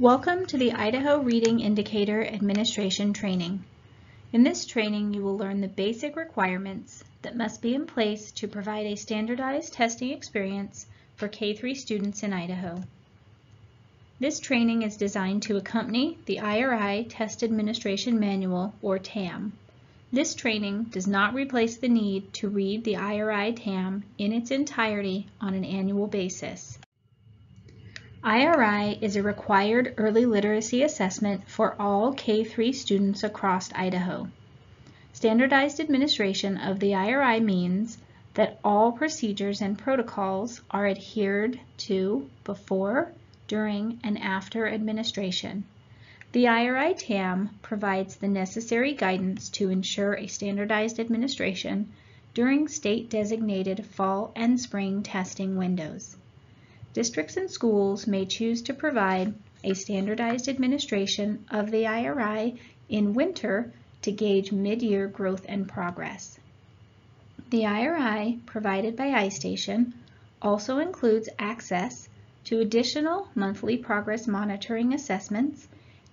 Welcome to the Idaho Reading Indicator Administration Training. In this training, you will learn the basic requirements that must be in place to provide a standardized testing experience for K-3 students in Idaho. This training is designed to accompany the IRI Test Administration Manual, or TAM. This training does not replace the need to read the IRI TAM in its entirety on an annual basis. IRI is a required early literacy assessment for all K-3 students across Idaho. Standardized administration of the IRI means that all procedures and protocols are adhered to before, during, and after administration. The IRI TAM provides the necessary guidance to ensure a standardized administration during state-designated fall and spring testing windows. Districts and schools may choose to provide a standardized administration of the IRI in winter to gauge mid-year growth and progress. The IRI provided by iStation also includes access to additional monthly progress monitoring assessments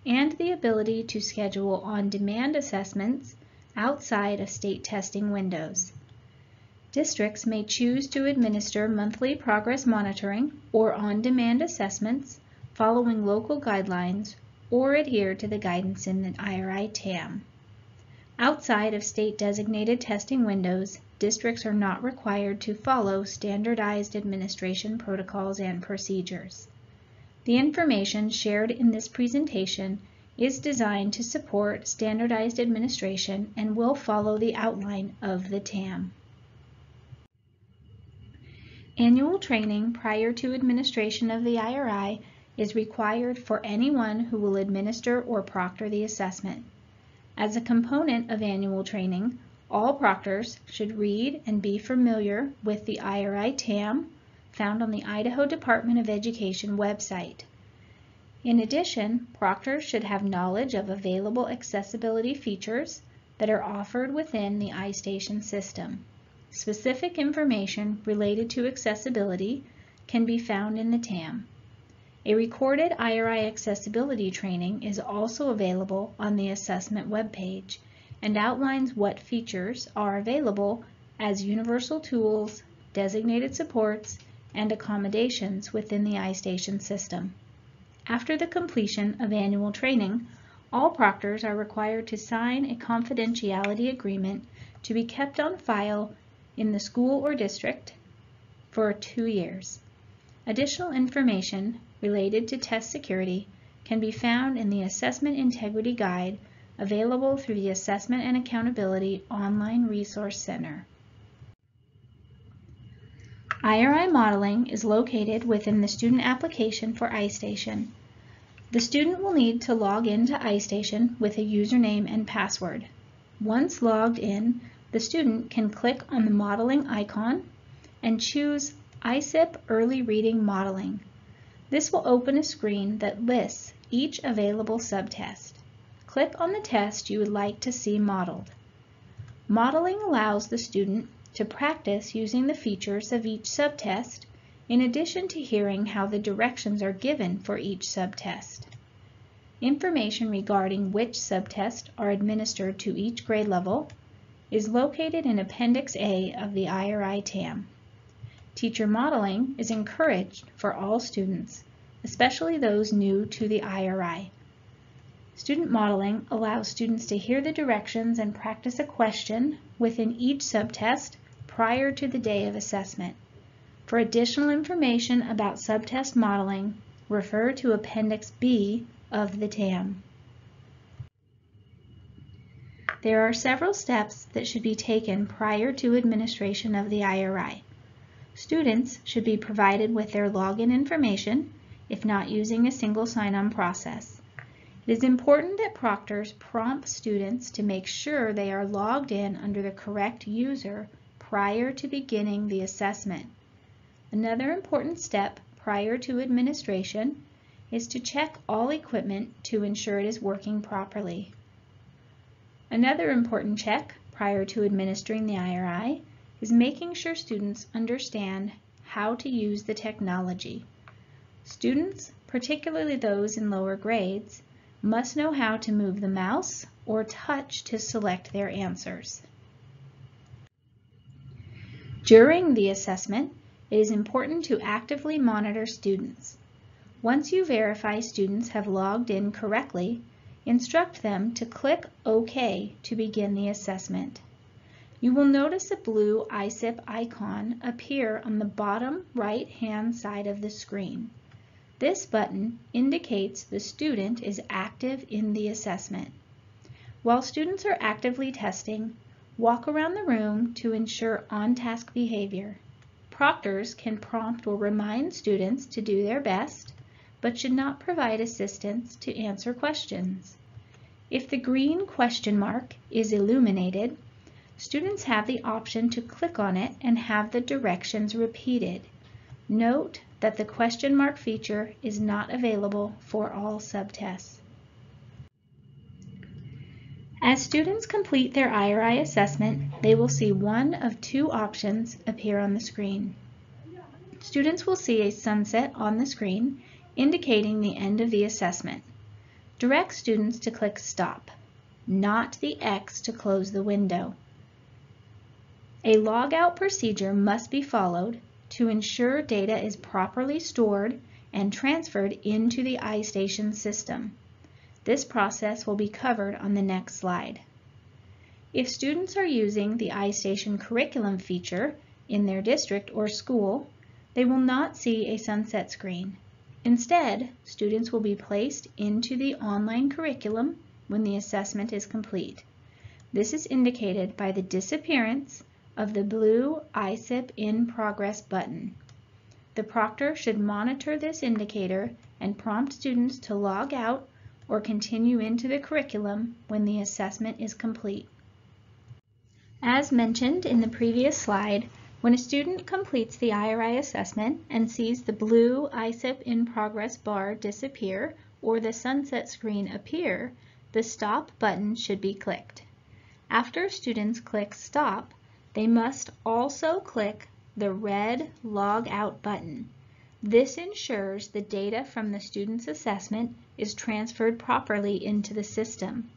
and the ability to schedule on-demand assessments outside of state testing windows. Districts may choose to administer monthly progress monitoring or on-demand assessments following local guidelines or adhere to the guidance in the IRI TAM. Outside of state designated testing windows, districts are not required to follow standardized administration protocols and procedures. The information shared in this presentation is designed to support standardized administration and will follow the outline of the TAM. Annual training prior to administration of the IRI is required for anyone who will administer or proctor the assessment. As a component of annual training, all proctors should read and be familiar with the IRI TAM found on the Idaho Department of Education website. In addition, proctors should have knowledge of available accessibility features that are offered within the iStation system. Specific information related to accessibility can be found in the TAM. A recorded IRI accessibility training is also available on the assessment webpage and outlines what features are available as universal tools, designated supports, and accommodations within the iStation system. After the completion of annual training, all proctors are required to sign a confidentiality agreement to be kept on file in the school or district for two years. Additional information related to test security can be found in the Assessment Integrity Guide available through the Assessment and Accountability Online Resource Center. IRI modeling is located within the student application for iStation. The student will need to log in to iStation with a username and password. Once logged in, the student can click on the modeling icon and choose ISIP Early Reading Modeling. This will open a screen that lists each available subtest click on the test you would like to see modeled. Modeling allows the student to practice using the features of each subtest in addition to hearing how the directions are given for each subtest. Information regarding which subtests are administered to each grade level is located in Appendix A of the IRI TAM. Teacher modeling is encouraged for all students, especially those new to the IRI. Student modeling allows students to hear the directions and practice a question within each subtest prior to the day of assessment. For additional information about subtest modeling, refer to Appendix B of the TAM. There are several steps that should be taken prior to administration of the IRI. Students should be provided with their login information, if not using a single sign-on process. It is important that proctors prompt students to make sure they are logged in under the correct user prior to beginning the assessment. Another important step prior to administration is to check all equipment to ensure it is working properly. Another important check prior to administering the IRI is making sure students understand how to use the technology. Students particularly those in lower grades, must know how to move the mouse or touch to select their answers. During the assessment, it is important to actively monitor students. Once you verify students have logged in correctly, instruct them to click OK to begin the assessment. You will notice a blue ISIP icon appear on the bottom right-hand side of the screen. This button indicates the student is active in the assessment. While students are actively testing, walk around the room to ensure on-task behavior. Proctors can prompt or remind students to do their best, but should not provide assistance to answer questions. If the green question mark is illuminated, students have the option to click on it and have the directions repeated. Note that the question mark feature is not available for all subtests. As students complete their IRI assessment, they will see one of two options appear on the screen. Students will see a sunset on the screen indicating the end of the assessment. Direct students to click Stop, not the X to close the window. A logout procedure must be followed to ensure data is properly stored and transferred into the iStation system. This process will be covered on the next slide. If students are using the iStation curriculum feature in their district or school, they will not see a sunset screen. Instead, students will be placed into the online curriculum when the assessment is complete. This is indicated by the disappearance of the blue ISIP in progress button. The proctor should monitor this indicator and prompt students to log out or continue into the curriculum when the assessment is complete. As mentioned in the previous slide, when a student completes the IRI assessment and sees the blue ISIP in progress bar disappear or the sunset screen appear, the stop button should be clicked. After students click stop, they must also click the red Log Out button. This ensures the data from the student's assessment is transferred properly into the system.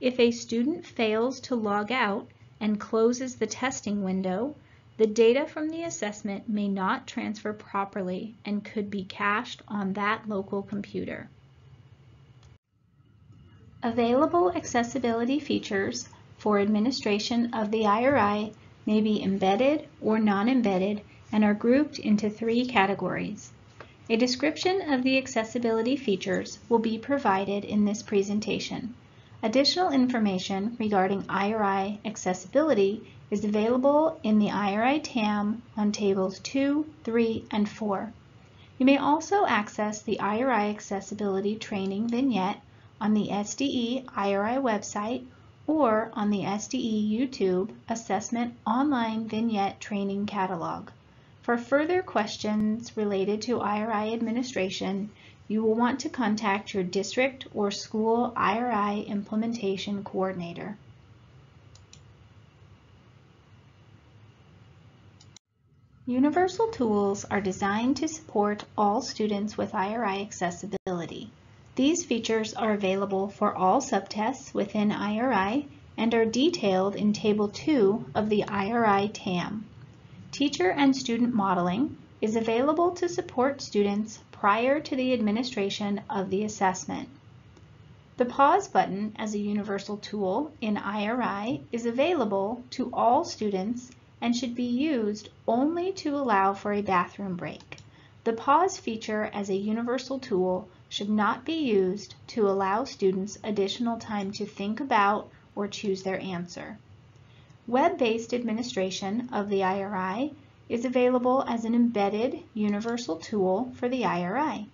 If a student fails to log out and closes the testing window, the data from the assessment may not transfer properly and could be cached on that local computer. Available accessibility features for administration of the IRI may be embedded or non-embedded and are grouped into three categories. A description of the accessibility features will be provided in this presentation. Additional information regarding IRI accessibility is available in the IRI TAM on tables 2, 3, and 4. You may also access the IRI accessibility training vignette on the SDE IRI website or on the SDE YouTube Assessment Online Vignette Training Catalog. For further questions related to IRI administration, you will want to contact your district or school IRI implementation coordinator. Universal tools are designed to support all students with IRI accessibility. These features are available for all subtests within IRI and are detailed in Table 2 of the IRI TAM. Teacher and student modeling is available to support students prior to the administration of the assessment. The pause button as a universal tool in IRI is available to all students and should be used only to allow for a bathroom break. The pause feature as a universal tool should not be used to allow students additional time to think about or choose their answer. Web-based administration of the IRI is available as an embedded universal tool for the IRI.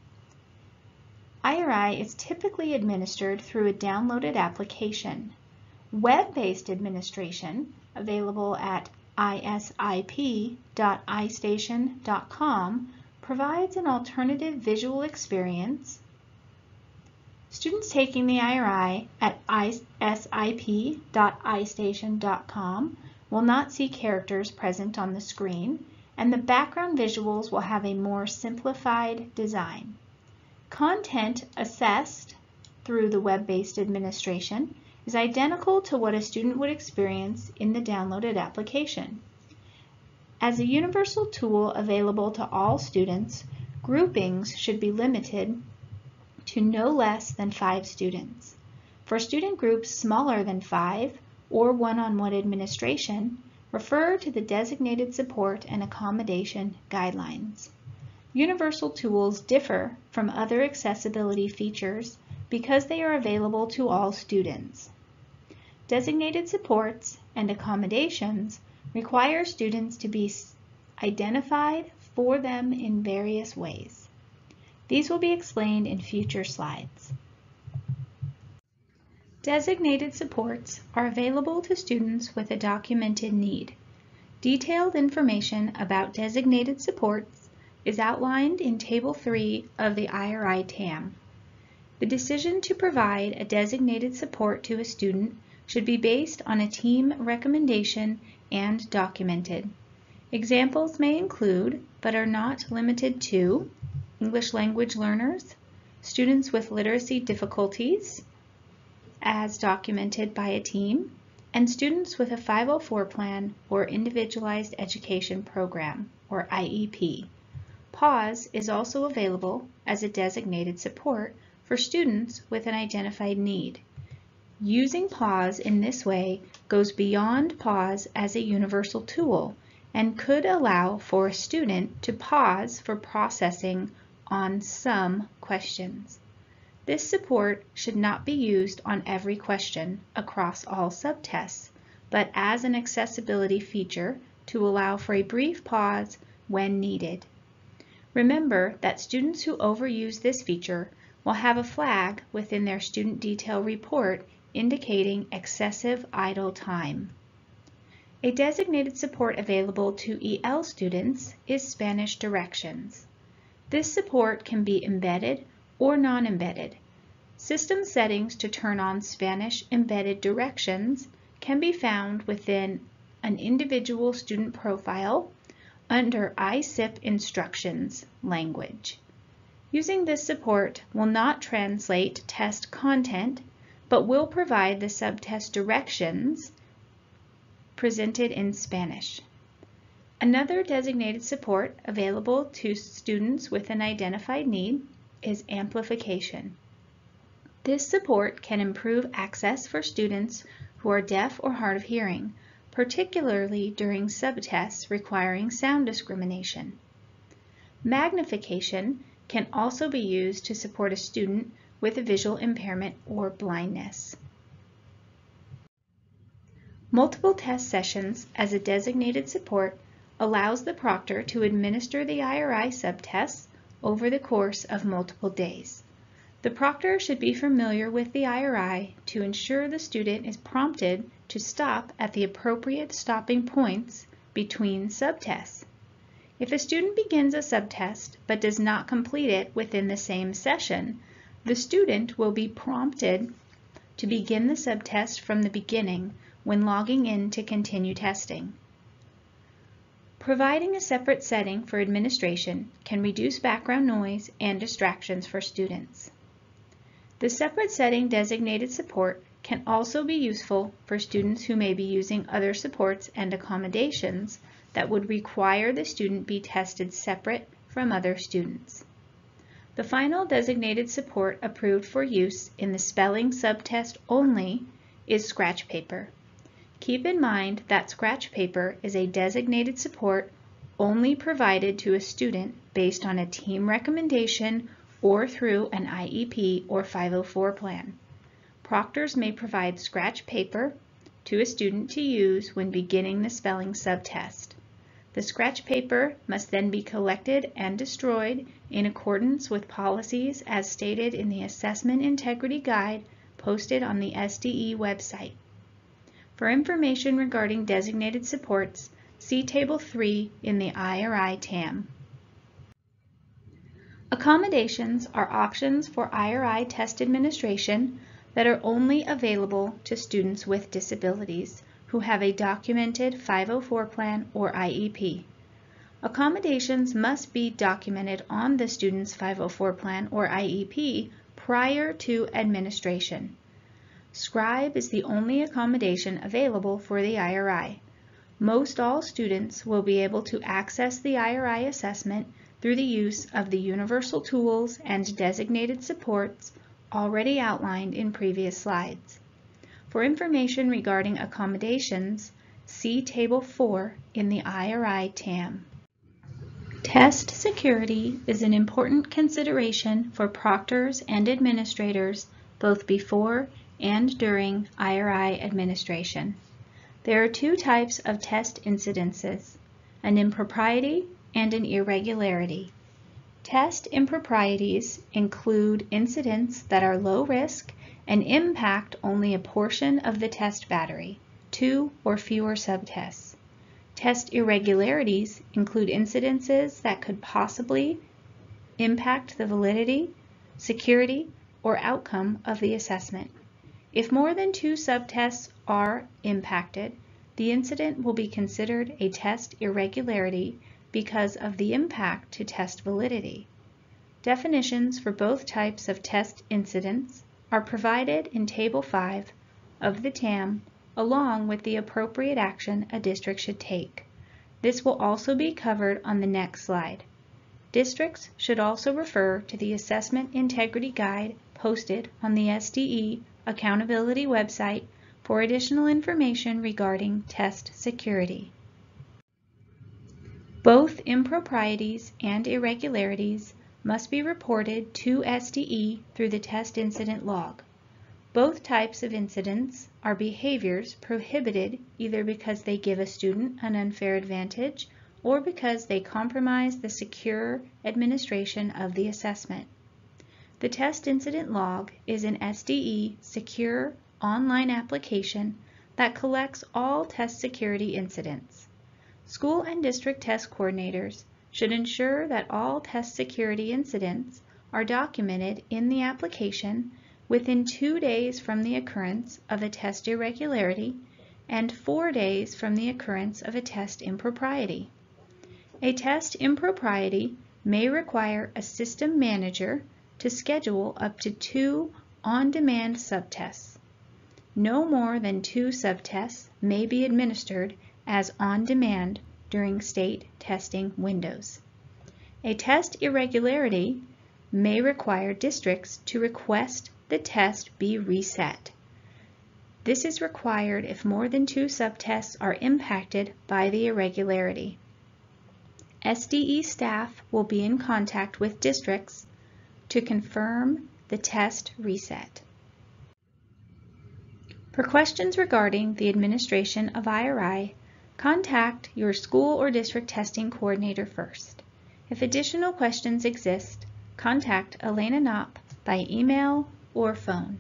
IRI is typically administered through a downloaded application. Web-based administration, available at isip.istation.com, provides an alternative visual experience Students taking the IRI at isip.istation.com will not see characters present on the screen, and the background visuals will have a more simplified design. Content assessed through the web-based administration is identical to what a student would experience in the downloaded application. As a universal tool available to all students, groupings should be limited to no less than five students. For student groups smaller than five or one-on-one -on -one administration, refer to the Designated Support and Accommodation Guidelines. Universal tools differ from other accessibility features because they are available to all students. Designated supports and accommodations require students to be identified for them in various ways. These will be explained in future slides. Designated supports are available to students with a documented need. Detailed information about designated supports is outlined in Table 3 of the IRI TAM. The decision to provide a designated support to a student should be based on a team recommendation and documented. Examples may include, but are not limited to, English language learners, students with literacy difficulties, as documented by a team, and students with a 504 plan or Individualized Education Program, or IEP. Pause is also available as a designated support for students with an identified need, Using pause in this way goes beyond pause as a universal tool and could allow for a student to pause for processing on some questions. This support should not be used on every question across all subtests, but as an accessibility feature to allow for a brief pause when needed. Remember that students who overuse this feature will have a flag within their student detail report indicating excessive idle time. A designated support available to EL students is Spanish directions. This support can be embedded or non-embedded. System settings to turn on Spanish embedded directions can be found within an individual student profile under ISIP instructions language. Using this support will not translate test content but will provide the subtest directions presented in Spanish. Another designated support available to students with an identified need is amplification. This support can improve access for students who are deaf or hard of hearing, particularly during subtests requiring sound discrimination. Magnification can also be used to support a student with a visual impairment or blindness. Multiple test sessions as a designated support allows the proctor to administer the IRI subtests over the course of multiple days. The proctor should be familiar with the IRI to ensure the student is prompted to stop at the appropriate stopping points between subtests. If a student begins a subtest but does not complete it within the same session, the student will be prompted to begin the subtest from the beginning when logging in to continue testing. Providing a separate setting for administration can reduce background noise and distractions for students. The separate setting designated support can also be useful for students who may be using other supports and accommodations that would require the student be tested separate from other students. The final designated support approved for use in the spelling subtest only is scratch paper. Keep in mind that scratch paper is a designated support only provided to a student based on a team recommendation or through an IEP or 504 plan. Proctors may provide scratch paper to a student to use when beginning the spelling subtest. The scratch paper must then be collected and destroyed in accordance with policies as stated in the Assessment Integrity Guide posted on the SDE website. For information regarding designated supports, see Table 3 in the IRI TAM. Accommodations are options for IRI test administration that are only available to students with disabilities who have a documented 504 plan or IEP. Accommodations must be documented on the student's 504 plan or IEP prior to administration. Scribe is the only accommodation available for the IRI. Most all students will be able to access the IRI assessment through the use of the universal tools and designated supports already outlined in previous slides. For information regarding accommodations, see Table 4 in the IRI TAM. Test security is an important consideration for proctors and administrators both before and during IRI administration. There are two types of test incidences, an impropriety and an irregularity. Test improprieties include incidents that are low risk and impact only a portion of the test battery, two or fewer subtests. Test irregularities include incidences that could possibly impact the validity, security, or outcome of the assessment. If more than two subtests are impacted, the incident will be considered a test irregularity because of the impact to test validity. Definitions for both types of test incidents are provided in Table 5 of the TAM along with the appropriate action a district should take. This will also be covered on the next slide. Districts should also refer to the Assessment Integrity Guide posted on the SDE Accountability website for additional information regarding test security. Both improprieties and irregularities must be reported to SDE through the test incident log. Both types of incidents are behaviors prohibited either because they give a student an unfair advantage or because they compromise the secure administration of the assessment. The test incident log is an SDE secure online application that collects all test security incidents. School and district test coordinators should ensure that all test security incidents are documented in the application within two days from the occurrence of a test irregularity and four days from the occurrence of a test impropriety. A test impropriety may require a system manager to schedule up to two on-demand subtests. No more than two subtests may be administered as on-demand during state testing windows. A test irregularity may require districts to request the test be reset. This is required if more than two subtests are impacted by the irregularity. SDE staff will be in contact with districts to confirm the test reset. For questions regarding the administration of IRI, contact your school or district testing coordinator first. If additional questions exist, contact Elena Knopp by email or phone.